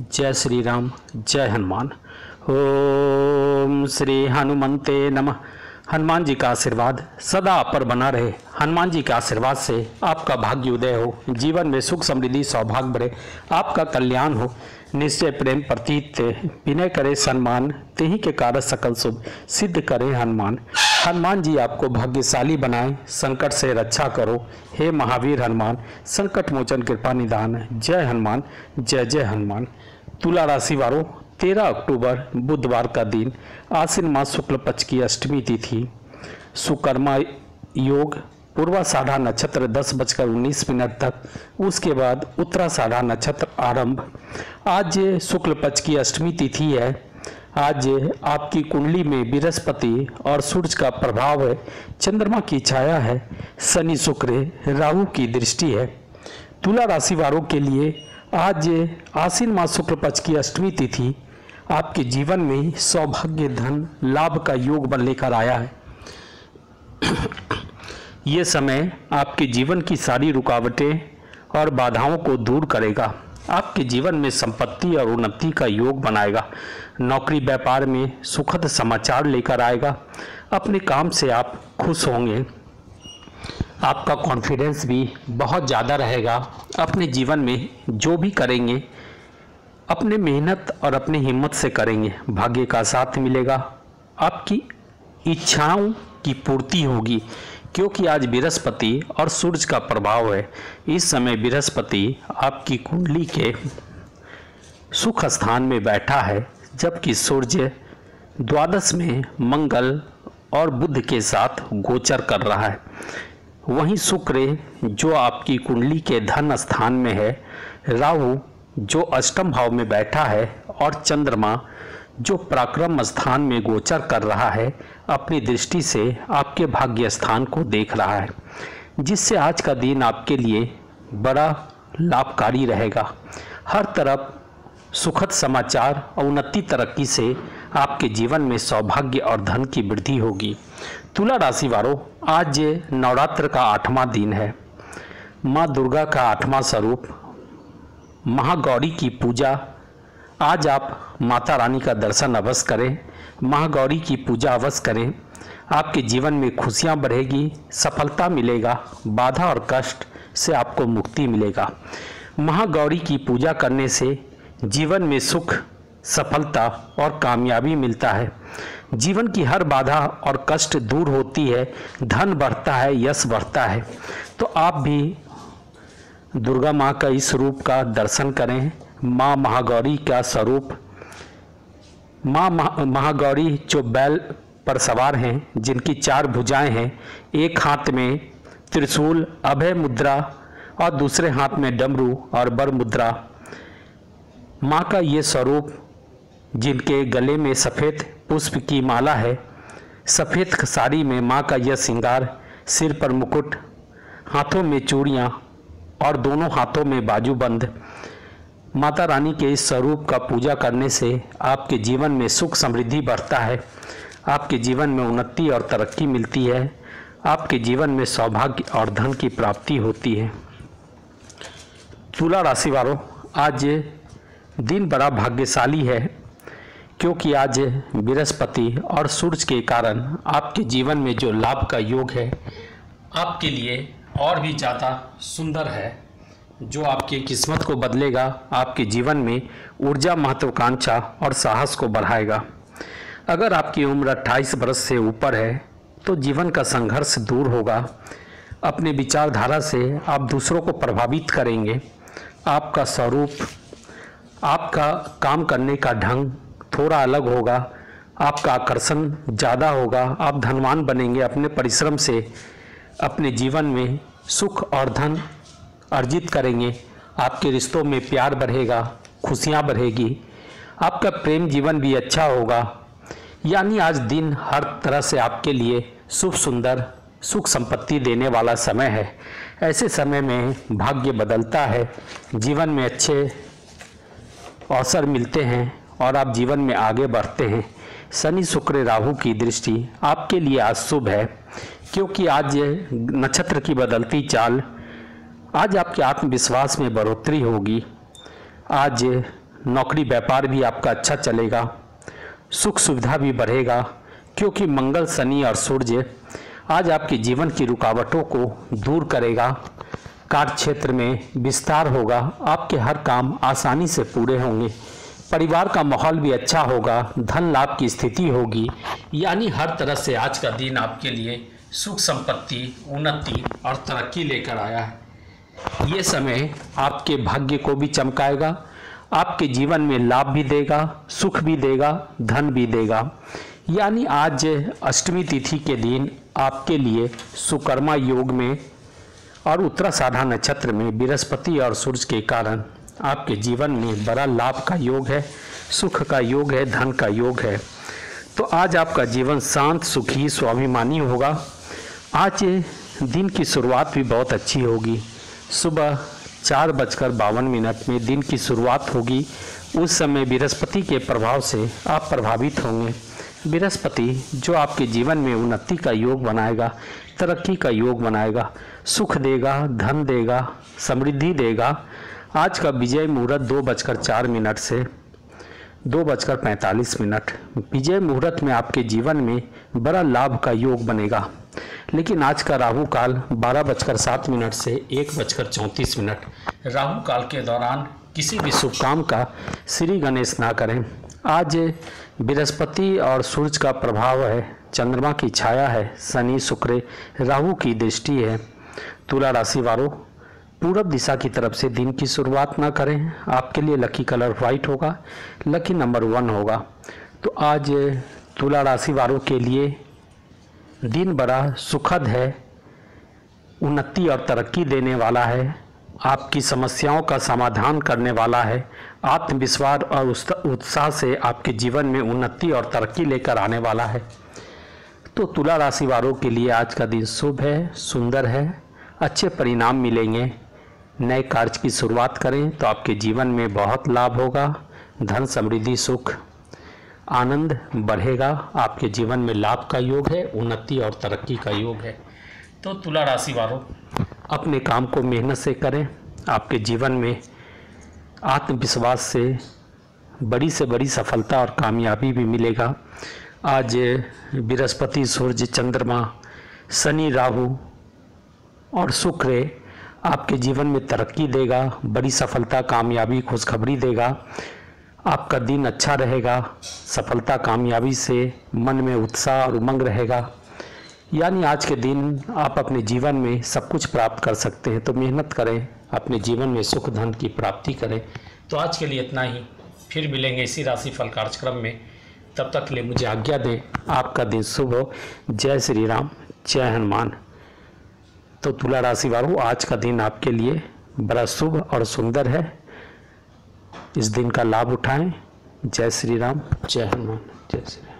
जय श्री राम जय हनुमान। ओम श्री हनुमंते नमः। हनुमान जी का आशीर्वाद सदा आप पर बना रहे। हनुमान जी के आशीर्वाद से आपका भाग्य उदय हो। जीवन में सुख समृद्धि, सौभाग्य बढ़े। आपका कल्याण हो। निश्चय प्रेम प्रतीत। विनय करे, सम्मान। तेही के कारण सकल शुभ सिद्ध करे हनुमान। हनुमान जी आपको भाग्यशाली बनाए, संकट से रक्षा करो। हे महावीर हनुमान, संकट मोचन कृपा निदान। जय हनुमान, जय जय हनुमान। तुला राशि वालों, तेरह अक्टूबर, बुधवार का दिन, आश्विन मास शुक्ल पक्ष की अष्टमी तिथि। सुकर्मा योग, पूर्वा साढ़ा नक्षत्र, दस बजकर उन्नीस मिनट तक। उसके बाद उत्तरा साढ़ा नक्षत्र आरंभ। आज शुक्ल पक्ष की अष्टमी तिथि है। आज आपकी कुंडली में बृहस्पति और सूर्य का प्रभाव है, चंद्रमा की छाया है, शनि शुक्र राहु की दृष्टि है। तुला राशि वालों के लिए आज आसीन मास शुक्ल पक्ष की अष्टमी तिथि आपके जीवन में सौभाग्य, धन, लाभ का योग बन लेकर आया है। ये समय आपके जीवन की सारी रुकावटें और बाधाओं को दूर करेगा। आपके जीवन में संपत्ति और उन्नति का योग बनाएगा। नौकरी व्यापार में सुखद समाचार लेकर आएगा। अपने काम से आप खुश होंगे। आपका कॉन्फिडेंस भी बहुत ज़्यादा रहेगा। अपने जीवन में जो भी करेंगे, अपने मेहनत और अपनी हिम्मत से करेंगे। भाग्य का साथ मिलेगा। आपकी इच्छाओं की पूर्ति होगी। क्योंकि आज बृहस्पति और सूर्य का प्रभाव है, इस समय बृहस्पति आपकी कुंडली के सुख स्थान में बैठा है, जबकि सूर्य द्वादश में मंगल और बुध के साथ गोचर कर रहा है। वहीं शुक्र जो आपकी कुंडली के धन स्थान में है, राहु जो अष्टम भाव में बैठा है और चंद्रमा जो पराक्रम स्थान में गोचर कर रहा है, अपनी दृष्टि से आपके भाग्य स्थान को देख रहा है, जिससे आज का दिन आपके लिए बड़ा लाभकारी रहेगा। हर तरफ़ सुखद समाचार और उन्नति तरक्की से आपके जीवन में सौभाग्य और धन की वृद्धि होगी। तुला राशि वालों आज नवरात्र का आठवां दिन है। माँ दुर्गा का आठवां स्वरूप, महागौरी की पूजा आज आप माता रानी का दर्शन अवश्य करें महागौरी की पूजा अवश्य करें। आपके जीवन में खुशियाँ बढ़ेगी, सफलता मिलेगा, बाधा और कष्ट से आपको मुक्ति मिलेगा। महागौरी की पूजा करने से जीवन में सुख, सफलता और कामयाबी मिलता है। जीवन की हर बाधा और कष्ट दूर होती है, धन बढ़ता है, यश बढ़ता है। तो आप भी दुर्गा माँ का इस रूप का दर्शन करें। माँ महागौरी का स्वरूप। माँ महागौरी जो बैल पर सवार हैं, जिनकी चार भुजाएँ हैं, एक हाथ में त्रिशूल, अभय मुद्रा और दूसरे हाथ में डमरू और बर मुद्रा। माँ का ये स्वरूप, जिनके गले में सफ़ेद पुष्प की माला है, सफ़ेद साड़ी में माँ का यह श्रृंगार, सिर पर मुकुट, हाथों में चूड़ियाँ और दोनों हाथों में बाजूबंद माता रानी के इस स्वरूप का पूजा करने से आपके जीवन में सुख समृद्धि बढ़ता है। आपके जीवन में उन्नति और तरक्की मिलती है। आपके जीवन में सौभाग्य और धन की प्राप्ति होती है। तुला राशि वालों आज दिन बड़ा भाग्यशाली है, क्योंकि आज बृहस्पति और सूर्य के कारण आपके जीवन में जो लाभ का योग है, आपके लिए और भी ज़्यादा सुंदर है। जो आपकी किस्मत को बदलेगा, आपके जीवन में ऊर्जा महत्वाकांक्षा और साहस को बढ़ाएगा। अगर आपकी उम्र 28 बरस से ऊपर है तो जीवन का संघर्ष दूर होगा। अपने विचारधारा से आप दूसरों को प्रभावित करेंगे। आपका स्वरूप, आपका काम करने का ढंग थोड़ा अलग होगा। आपका आकर्षण ज़्यादा होगा। आप धनवान बनेंगे अपने परिश्रम से। अपने जीवन में सुख और धन अर्जित करेंगे। आपके रिश्तों में प्यार बढ़ेगा, खुशियाँ बढ़ेगी। आपका प्रेम जीवन भी अच्छा होगा। यानी आज दिन हर तरह से आपके लिए शुभ, सुंदर, सुख संपत्ति देने वाला समय है। ऐसे समय में भाग्य बदलता है। जीवन में अच्छे अवसर मिलते हैं और आप जीवन में आगे बढ़ते हैं। शनि, शुक्र, राहु की दृष्टि आपके लिए आज शुभ है, क्योंकि आज नक्षत्र की बदलती चाल आज आपके आत्मविश्वास में बढ़ोतरी होगी। आज नौकरी व्यापार भी आपका अच्छा चलेगा। सुख सुविधा भी बढ़ेगा, क्योंकि मंगल, शनि और सूर्य आज आपके जीवन की रुकावटों को दूर करेगा। कार्य क्षेत्र में विस्तार होगा, आपके हर काम आसानी से पूरे होंगे। परिवार का माहौल भी अच्छा होगा, धन लाभ की स्थिति होगी। यानी हर तरह से आज का दिन आपके लिए सुख, संपत्ति, उन्नति और तरक्की लेकर आया है। ये समय आपके भाग्य को भी चमकाएगा, आपके जीवन में लाभ भी देगा, सुख भी देगा, धन भी देगा। यानी आज अष्टमी तिथि के दिन आपके लिए सुकर्मा योग में और उत्तराषाढ़ा नक्षत्र में बृहस्पति और सूर्य के कारण आपके जीवन में बड़ा लाभ का योग है, सुख का योग है, धन का योग है। तो आज आपका जीवन शांत, सुखी, स्वाभिमानी होगा। आज दिन की शुरुआत भी बहुत अच्छी होगी। सुबह चार बजकर बावन मिनट में दिन की शुरुआत होगी। उस समय बृहस्पति के प्रभाव से आप प्रभावित होंगे। बृहस्पति, जो आपके जीवन में उन्नति का योग बनाएगा, तरक्की का योग बनाएगा, सुख देगा, धन देगा, समृद्धि देगा। आज का विजय मुहूर्त दो बजकर चार मिनट से, दो बजकर पैंतालीस मिनट। विजय मुहूर्त में आपके जीवन में बड़ा लाभ का योग बनेगा। लेकिन आज का राहु काल बारह बजकर सात मिनट से एक बजकर चौंतीस मिनट। राहु काल के दौरान किसी भी शुभ काम का श्री गणेश ना करें। आज बृहस्पति और सूर्य का प्रभाव है, चंद्रमा की छाया है, शनि, शुक्र, राहु की दृष्टि है। तुला राशि वालों, पूरब दिशा की तरफ़ से दिन की शुरुआत ना करें। आपके लिए लकी कलर व्हाइट होगा लकी नंबर वन होगा। तो आज तुला राशि वालों के लिए दिन बड़ा सुखद है, उन्नति और तरक्की देने वाला है, आपकी समस्याओं का समाधान करने वाला है, आत्मविश्वास और उत्साह से आपके जीवन में उन्नति और तरक्की लेकर आने वाला है। तो तुला राशि वालों के लिए आज का दिन शुभ है, सुंदर है, अच्छे परिणाम मिलेंगे। नए कार्य की शुरुआत करें तो आपके जीवन में बहुत लाभ होगा, धन समृद्धि सुख। आनंद बढ़ेगा, आपके जीवन में लाभ का योग है, उन्नति और तरक्की का योग है। तो तुला राशि वालों, अपने काम को मेहनत से करें, आपके जीवन में आत्मविश्वास से, बड़ी से बड़ी सफलता और कामयाबी भी मिलेगा। आज बृहस्पति, सूर्य, चंद्रमा, शनि, राहु और शुक्र आपके जीवन में तरक्की देगा, बड़ी सफलता, कामयाबी, खुशखबरी देगा। आपका दिन अच्छा रहेगा, सफलता कामयाबी से मन में उत्साह और उमंग रहेगा। यानी आज के दिन आप अपने जीवन में सब कुछ प्राप्त कर सकते हैं तो मेहनत करें, अपने जीवन में सुख धन की प्राप्ति करें। तो आज के लिए इतना ही। फिर मिलेंगे इसी राशि फल कार्यक्रम में। तब तक लिए मुझे आज्ञा दें, आपका दिन शुभ हो। जय श्री राम, जय हनुमान। तो तुला राशि वालों आज का दिन आपके लिए बड़ा शुभ और सुंदर है। इस दिन का लाभ उठाएँ। जय श्री राम। जय हनुमान। जय श्री राम।